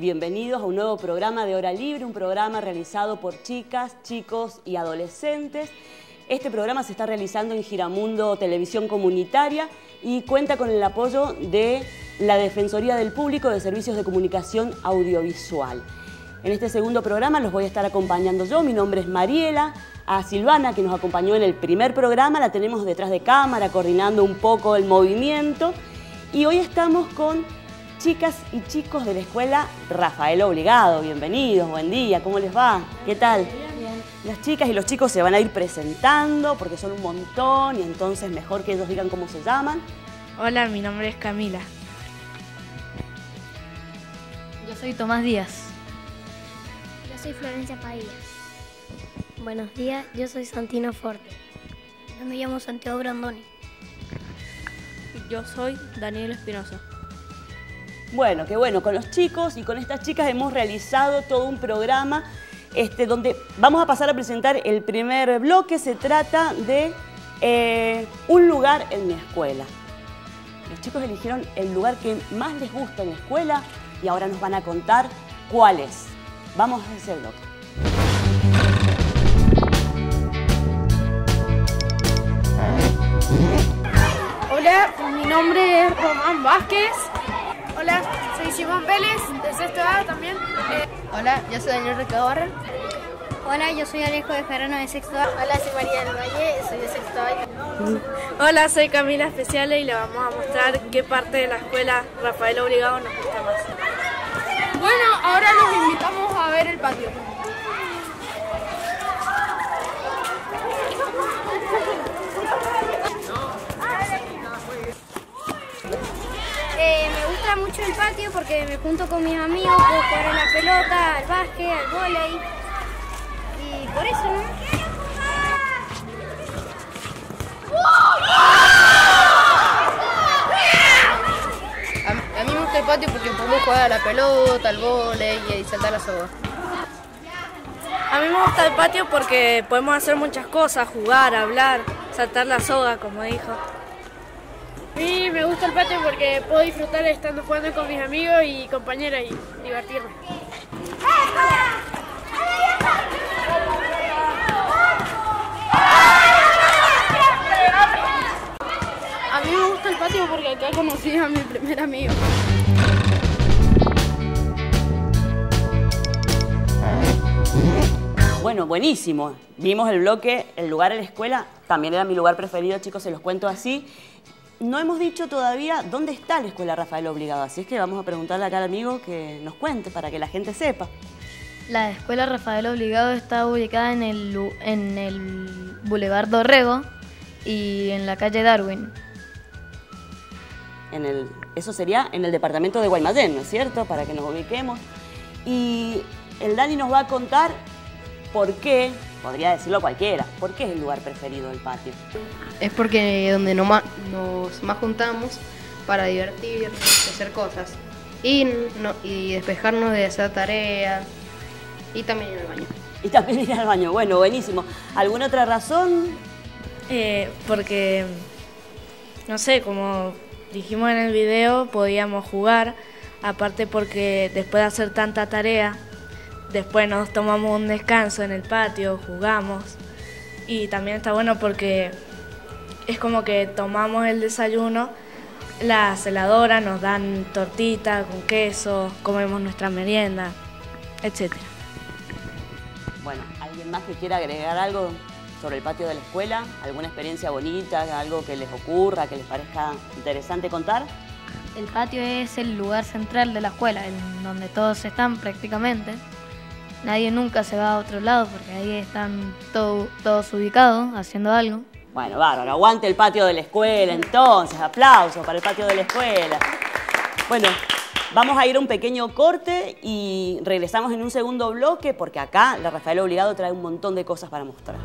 bienvenidos a un nuevo programa de Hora Libre, un programa realizado por chicas, chicos y adolescentes. Este programa se está realizando en Giramundo Televisión Comunitaria y cuenta con el apoyo de la Defensoría del Público de Servicios de Comunicación Audiovisual. En este segundo programa los voy a estar acompañando yo, mi nombre es Mariela, a Silvana que nos acompañó en el primer programa, la tenemos detrás de cámara coordinando un poco el movimiento y hoy estamos con chicas y chicos de la escuela Rafael Obligado. Bienvenidos, buen día, ¿cómo les va? ¿Qué tal? Bien. Las chicas y los chicos se van a ir presentando porque son un montón y entonces mejor que ellos digan cómo se llaman. Hola, mi nombre es Camila. Yo soy Tomás Díaz. Yo soy Florencia Padilla. Buenos días, yo soy Santino Forte. Yo me llamo Santiago Brandoni. Yo soy Daniel Espinosa. Bueno, qué bueno, con los chicos y con estas chicas hemos realizado todo un programa este, donde vamos a pasar a presentar el primer bloque. Se trata de eh, un lugar en mi escuela. Los chicos eligieron el lugar que más les gusta en la escuela y ahora nos van a contar cuál es. Vamos a ese bloque. Hola, mi nombre es Román Vázquez. Hola, soy Simón Vélez, de sexto A también. Eh, Hola, yo soy Daniel Ricardo Barra. Hola, yo soy Alejo de Ferrano de sexto A. Hola, soy María del Valle, soy de sexto A. Hola, soy Camila Especiales y le vamos a mostrar qué parte de la escuela Rafael Obligado nos gusta más. Bueno, ahora los invitamos a ver el patio. Gusta mucho el patio porque me junto con mis amigos, puedo jugar a la pelota, al básquet, al vóley. Y por eso, ¿no? A, a mí me gusta el patio porque podemos jugar a la pelota, al vóley y saltar la soga. A mí me gusta el patio porque podemos hacer muchas cosas, jugar, hablar, saltar la soga, como dijo. A mí me gusta el patio porque puedo disfrutar estando jugando con mis amigos y compañeras y divertirme. A mí me gusta el patio porque acá conocí a mi primer amigo. Bueno, buenísimo. Vimos el bloque, el lugar en la escuela, también era mi lugar preferido, chicos, se los cuento así. No hemos dicho todavía dónde está la escuela Rafael Obligado, así es que vamos a preguntarle acá al amigo que nos cuente para que la gente sepa. La escuela Rafael Obligado está ubicada en el, en el Boulevard Dorrego y en la calle Darwin. En el, eso sería en el departamento de Guaymallén, ¿no es cierto? Para que nos ubiquemos. Y el Dani nos va a contar por qué, podría decirlo cualquiera, por qué es el lugar preferido del patio. Es porque donde no ma- nos más juntamos para divertirnos, hacer cosas. Y, no- y despejarnos de hacer tareas y también ir al baño. Y también ir al baño. Bueno, buenísimo. ¿Alguna otra razón? Eh, porque, no sé, como dijimos en el video, podíamos jugar, aparte porque después de hacer tanta tarea, después nos tomamos un descanso en el patio, jugamos, y también está bueno porque es como que tomamos el desayuno, la celadora nos dan tortita con queso, comemos nuestra merienda, etcétera. Bueno, ¿alguien más que quiera agregar algo sobre el patio de la escuela? ¿Alguna experiencia bonita, algo que les ocurra, que les parezca interesante contar? El patio es el lugar central de la escuela, en donde todos están prácticamente. Nadie nunca se va a otro lado porque ahí están todo- todos ubicados haciendo algo. Bueno, bárbaro, aguante el patio de la escuela entonces, aplausos para el patio de la escuela. Bueno, vamos a ir a un pequeño corte y regresamos en un segundo bloque porque acá la Rafael Obligado trae un montón de cosas para mostrar.